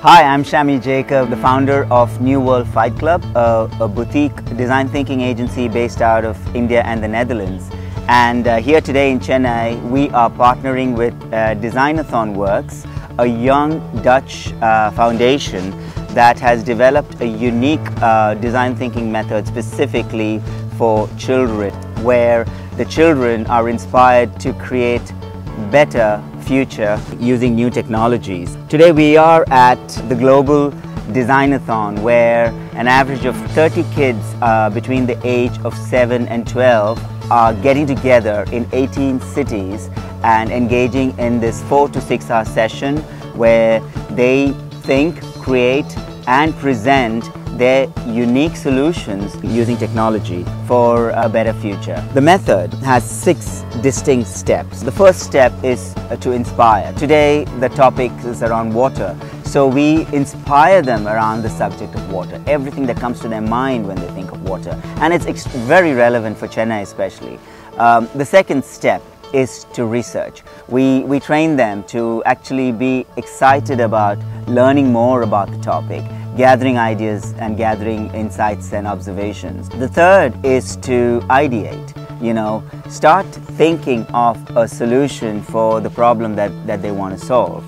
Hi, I'm Shammy Jacob, the founder of New World Fight Club, a, a, boutique design thinking agency based out of India and the Netherlands. And uh, here today in Chennai, we are partnering with uh, Designathon Works, a young Dutch uh, foundation that has developed a unique uh, design thinking method specifically for children, where the children are inspired to create better future using new technologies. Today we are at the Global Designathon where an average of 30 kids uh, between the age of 7 and 12 are getting together in 18 cities and engaging in this 4 to 6 hour session where they think, create and present their unique solutions using technology for a better future. The method has six distinct steps. The first step is uh, to inspire. Today the topic is around water. So we inspire them around the subject of water, everything that comes to their mind when they think of water. And it's very relevant for Chennai especially. Um, the second step is to research. We, we train them to actually be excited about learning more about the topic gathering ideas and gathering insights and observations. The third is to ideate, you know, start thinking of a solution for the problem that, that they want to solve.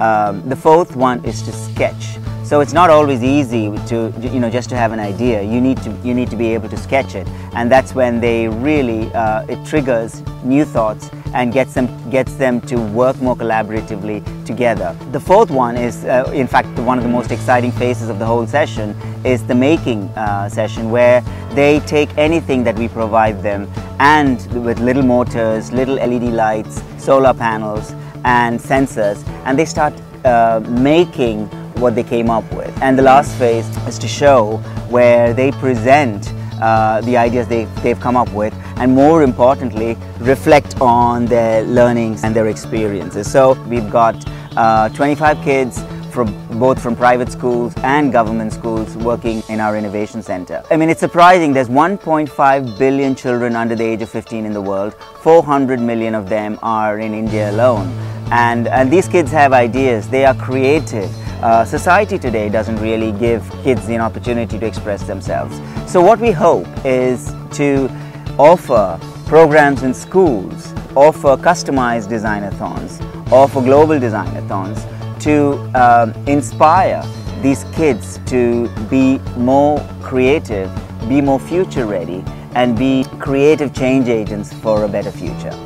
Um, the fourth one is to sketch. So it's not always easy to, you know, just to have an idea. You need to, you need to be able to sketch it. And that's when they really, uh, it triggers new thoughts and gets them, gets them to work more collaboratively together. The fourth one is, uh, in fact, one of the most exciting phases of the whole session is the making uh, session where they take anything that we provide them and with little motors, little LED lights, solar panels and sensors and they start uh, making what they came up with. And the last phase is to show where they present uh, the ideas they, they've come up with and more importantly reflect on their learnings and their experiences. So we've got uh, 25 kids from both from private schools and government schools working in our innovation center. I mean, it's surprising. There's 1.5 billion children under the age of 15 in the world. 400 million of them are in India alone. And, and these kids have ideas. They are creative. Uh, society today doesn't really give kids the opportunity to express themselves. So what we hope is to offer programs in schools, offer customized designathons, offer global designathons to uh, inspire these kids to be more creative, be more future ready and be creative change agents for a better future.